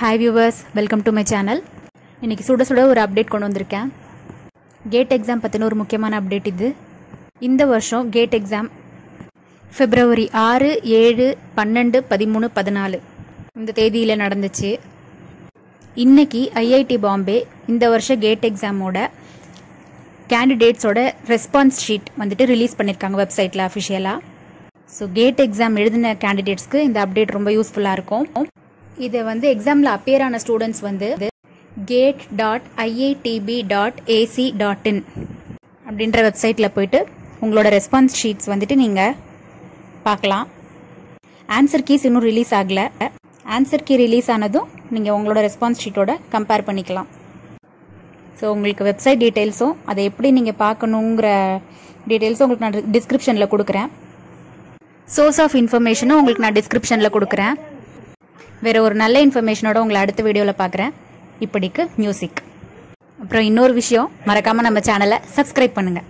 Hi viewers welcome to my channel இன்றைக்கி சுட சுட ஒரு அப்டேட் கொண்டு வந்திருக்கேன். கேட் எக்ஸாம் பற்றின ஒரு முக்கியமான அப்டேட் இது. இந்த வருஷம் கேட் எக்ஸாம் ஃபிப்ரவரி ஆறு ஏழு பன்னெண்டு பதிமூணு பதினாலு. இந்த தேதியில் நடந்துச்சு. இன்றைக்கி ஐஐடி பாம்பே இந்த வருஷம் கேட் எக்ஸாமோட கேண்டிடேட்ஸோட ரெஸ்பான்ஸ் ஷீட் வந்துட்டு ரிலீஸ் பண்ணியிருக்காங்க வெப்சைட்டில் அஃபிஷியலாக ஸோ கேட் எக்ஸாம் எழுதின கேண்டிடேட்ஸ்க்கு இந்த அப்டேட் ரொம்ப யூஸ்ஃபுல்லாக இருக்கும். இதை வந்து எக்ஸாமில் அப்பியர் ஆன ஸ்டூடெண்ட்ஸ் வந்து GATE dot IITB dot AC dot in அப்படின்ற வெப்சைட்டில் போயிட்டு உங்களோட ரெஸ்பான்ஸ் ஷீட்ஸ் வந்துட்டு நீங்கள் பார்க்கலாம். ஆன்சர் கீஸ் இன்னும் ரிலீஸ் ஆகலை. ஆன்சர் கீ ரிலீஸ் ஆனதும் நீங்கள் உங்களோட ரெஸ்பான்ஸ் ஷீட்டோட கம்பேர் பண்ணிக்கலாம். ஸோ உங்களுக்கு வெப்சைட் டீட்டெயில்ஸும் அதை எப்படி நீங்கள் பார்க்கணுங்கிற டீட்டெயில்ஸும் உங்களுக்கு நான் டிஸ்கிரிப்ஷனில் கொடுக்குறேன். சோர்ஸ் ஆஃப் இன்ஃபர்மேஷனும் உங்களுக்கு நான் டிஸ்கிரிப்ஷனில் கொடுக்குறேன். வேற ஒரு நல்ல இன்ஃபர்மேஷனோட உங்களை அடுத்த வீடியோவில் பார்க்குறேன். இப்படிக்கு மியூசிக் அப்புறம் இன்னொரு விஷயம் மறக்காமல் நம்ம சேனலை சப்ஸ்கிரைப் பண்ணுங்கள்